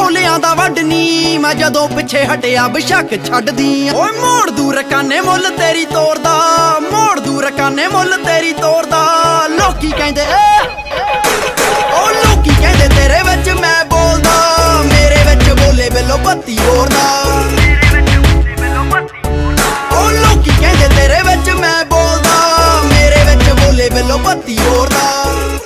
ਮੋਢਿਆਂ ਦਾ ਵੱਡਨੀ ਮੈਂ ਜਦੋਂ ਪਿੱਛੇ ਹਟਿਆ, ਬਿਸ਼ੱਕ ਛੱਡਦੀ ਓਏ ਮੋੜ ਦੂ ਰਕਾਨੇ ਮੁੱਲ ਤੇਰੀ ਤੋਰਦਾ ਮੋੜ ਦੂ ਰਕਾਨੇ ਮੁੱਲ ਤੇਰੀ ਤੋਰਦਾ ਲੋਕੀ ਕਹਿੰਦੇ ਓ ਲੋਕੀ ਕਹਿੰਦੇ, ਤੇਰੇ ਵਿੱਚ ਮੈਂ ਬੋਲਦਾ, ਮੇਰੇ ਵਿੱਚ ਬੋਲੇ ਬਿੱਲੋ ਬੱਤੀ ਹੋਰ ਓ ਲੋਕੀ ਕਹਿੰਦੇ, ਤੇਰੇ ਵਿੱਚ ਮੈਂ ਬੋਲਦਾ, ਮੇਰੇ ਵਿੱਚ ਬੋਲੇ ਬਿੱਲੋ ਬੱਤੀ ਹੋਰਦਾ